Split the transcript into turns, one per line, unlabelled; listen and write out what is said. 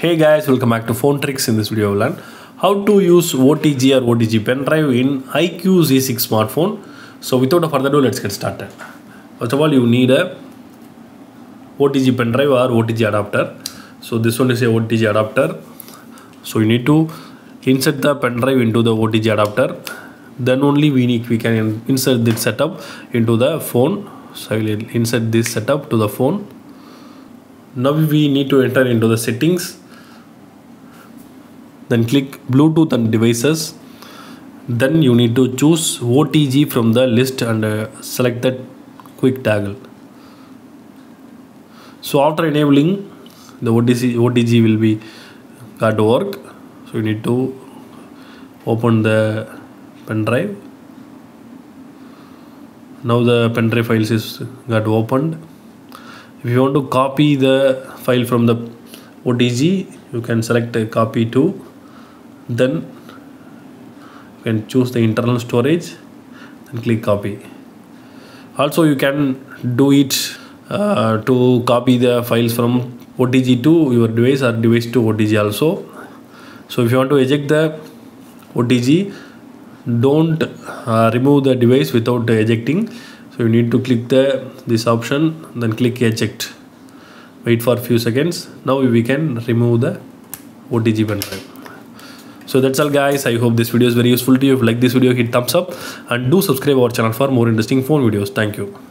Hey guys, welcome back to Phone Trickz. In this video, we'll learn how to use OTG or OTG pen drive in iQOO Z6 smartphone. So without a further ado, let's get started. First of all, you need a OTG pen drive or OTG adapter. So this one is a OTG adapter. So you need to insert the pen drive into the OTG adapter. Then only we need we can insert this setup into the phone. So I will insert this setup to the phone now we need to enter into the settings then click bluetooth and devices. Then you need to choose otg from the list and uh, select that quick toggle. So after enabling the otg otg will be got to work. So you need to open the pen drive. Now the pen drive files is got opened. If you want to copy the file from the OTG you can select copy to then you can choose the internal storage and click copy. Also you can do it uh, to copy the files from OTG to your device or device to OTG also. So if you want to eject the OTG don't uh, remove the device without ejecting. So you need to click the this option then click eject. Wait for a few seconds. Now we can remove the OTG pen drive so that's all guys. I hope this video is very useful to you. If you like this video hit thumbs up and do subscribe our channel for more interesting phone videos. Thank you